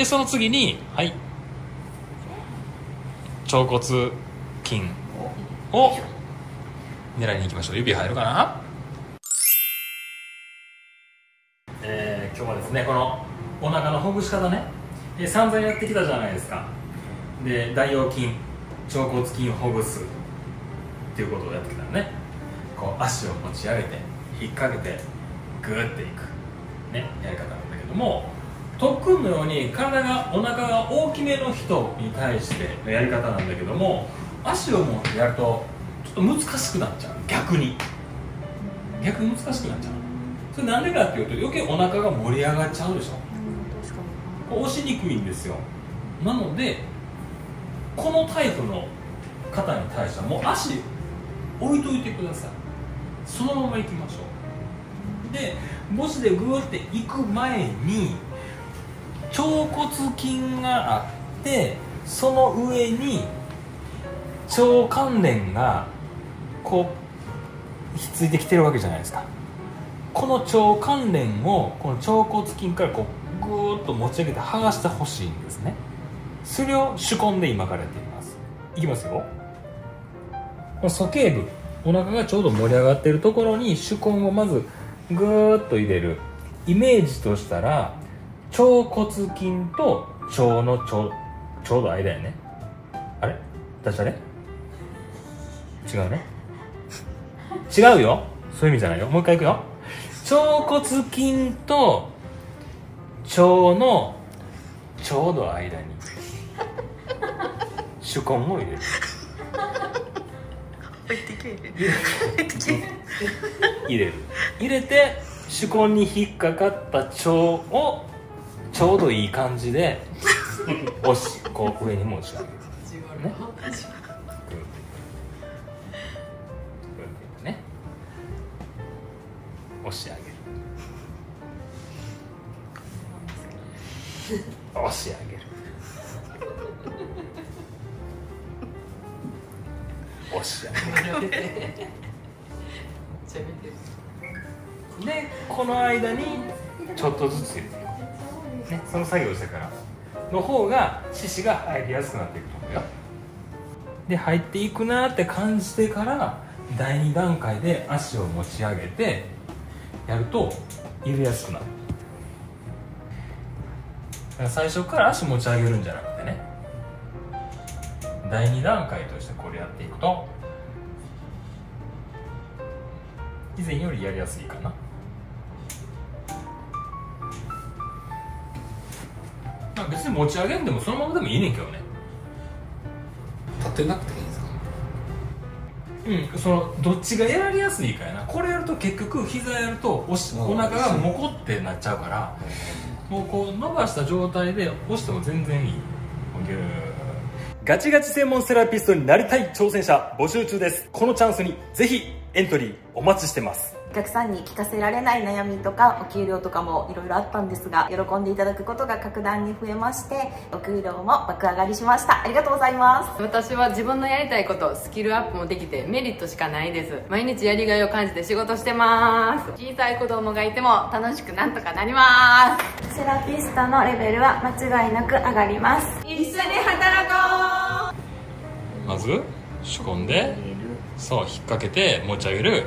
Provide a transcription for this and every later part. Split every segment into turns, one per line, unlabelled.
でその次にはい。腸骨筋を狙いに行きましょう。指入るかな？えー、今日はですねこのお腹のほぐし方ね、えー、散々やってきたじゃないですか。で大腰筋腸骨筋をほぐすっていうことをやってきたのね。こう足を持ち上げて引っ掛けてグーっていくねやり方なんだけども。特訓のように体がお腹が大きめの人に対してのやり方なんだけども足を持ってやるとちょっと難しくなっちゃう。逆に。逆に難しくなっちゃう。それなんでかっていうと余計お腹が盛り上がっちゃうでしょ。押しにくいんですよ。なのでこのタイプの方に対してはもう足置いといてください。そのまま行きましょう。で母子でグーって行く前に腸骨筋があってその上に腸関連がこうひっついてきてるわけじゃないですか。この腸関連をこの腸骨筋からこうグーッと持ち上げて剥がしてほしいんですね。それを手根で今からやっていきます。いきますよ。この鼠径部お腹がちょうど盛り上がってるところに手根をまずグーッと入れる。イメージとしたら腸骨筋と腸のちょちょうど間やね。あれ？ダジャレ違うね。違うよ。そういう意味じゃないよ。もう一回いくよ。腸骨筋と腸のちょうど間に。手根を入れる。入れる。入れて手根に引っかかった腸をちょうどいい感じで押しこう上に持ち上げる。ね。ね。押し上げる。押し上げる。押し上げる。でこの間にちょっとずつ入れてね、その作業してから。の方が獅子が入りやすくなっていくと思うよ。で入っていくなって感じてから第2段階で足を持ち上げてやると入れやすくなる。最初から足持ち上げるんじゃなくてね。第2段階としてこれやっていくと以前よりやりやすいかな別に持ち上げんでもそのままでもいいねんけどね。
立てなくていいんですか？
うんそのどっちがやりやすいかやな。これやると結局膝やるとおし
うん。
お腹がモコってなっちゃうからもうこう伸ばした状態で押しても全然いい。ガチガチ専門セラピストになりたい挑戦者募集中です。このチャンスにぜひエントリーお待ちしてます
お客さんに聞かせられない悩みとかお給料とかもいろいろあったんですが喜んでいただくことが格段に増えましてお給料も爆上がりしました。ありがとうございます。
私は自分のやりたいことスキルアップもできてメリットしかないです。毎日やりがいを感じて仕事してます。小さい子供がいても楽しくなんとかなります。
セラピストのレベルは間違いなく上がります。
一緒に働こう。
まず手根でそう引っ掛けて持ち上げる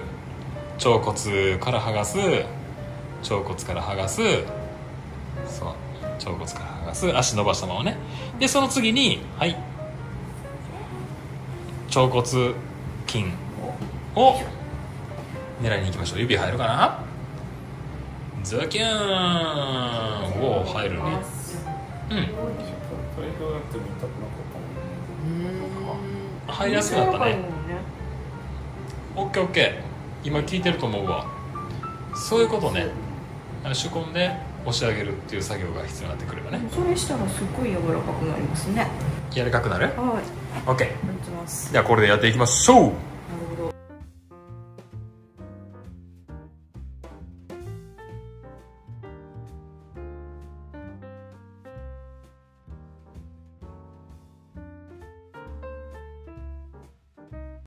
腸骨から剥がす腸骨から剥がすそう腸骨から剥がす足伸ばしたままね。でその次にはい。腸骨筋を狙いに行きましょう。指入るかな？ズキューン。おお入るね。うん。入りやすくなったね。オッケーオッケー今聞いてると思うわ。そういうことね。あの手根で押し上げるっていう作業が必要になってくればね。
それしたらすっごい柔らかくなりますね。
柔らかくなる？
はい。
OK
いきます。
ではこれでやっていきましょう